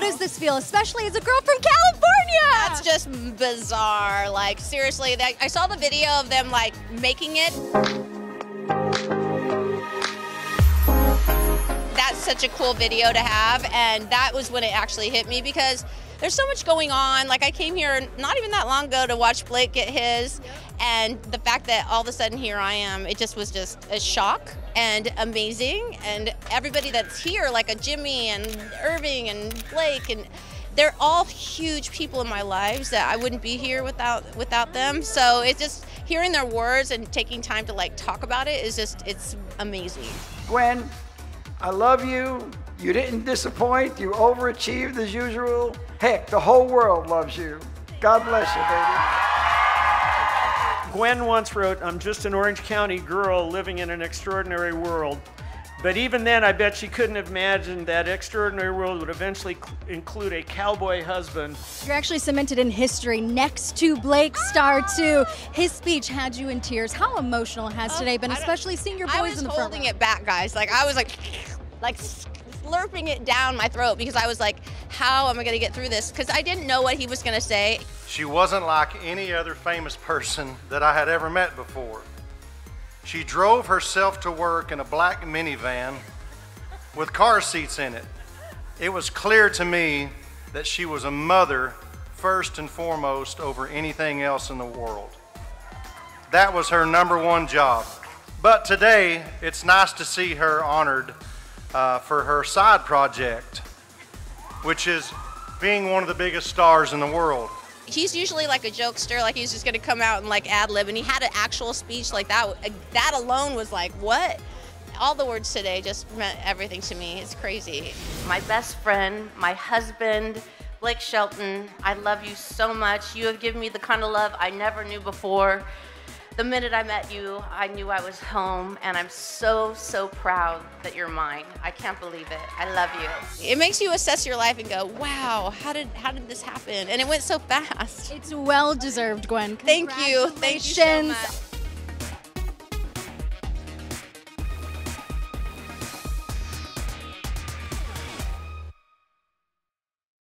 Does this feel, especially as a girl from California? That's just bizarre. Like seriously, that, I saw the video of them like making it. That's such a cool video to have, and that was when it actually hit me because there's so much going on. Like I came here not even that long ago to watch Blake get his, and the fact that all of a sudden here I am, it just was just a shock and amazing. And everybody that's here, like a Jimmy and Irving and Blake and they're all huge people in my lives that I wouldn't be here without without them. So it's just hearing their words and taking time to like talk about it is just it's amazing. Gwen, I love you. You didn't disappoint. You overachieved as usual. Heck, the whole world loves you. God bless you, baby. Gwen once wrote, I'm just an Orange County girl living in an extraordinary world. But even then, I bet she couldn't have imagined that extraordinary world would eventually include a cowboy husband. You're actually cemented in history next to Blake Star, too. His speech had you in tears. How emotional has oh, today been, especially seeing your boys in the front? I was holding it back, guys. Like, I was like, like slurping it down my throat because I was like, how am I going to get through this? Because I didn't know what he was going to say. She wasn't like any other famous person that I had ever met before. She drove herself to work in a black minivan with car seats in it. It was clear to me that she was a mother first and foremost over anything else in the world. That was her number one job. But today, it's nice to see her honored uh, for her side project, which is being one of the biggest stars in the world he's usually like a jokester, like he's just gonna come out and like ad lib, and he had an actual speech like that. Uh, that alone was like, what? All the words today just meant everything to me. It's crazy. My best friend, my husband, Blake Shelton, I love you so much. You have given me the kind of love I never knew before the minute I met you, I knew I was home, and I'm so, so proud that you're mine. I can't believe it. I love you. It makes you assess your life and go, wow, how did how did this happen? And it went so fast. It's well deserved, Gwen. Thank you. Thank you so much.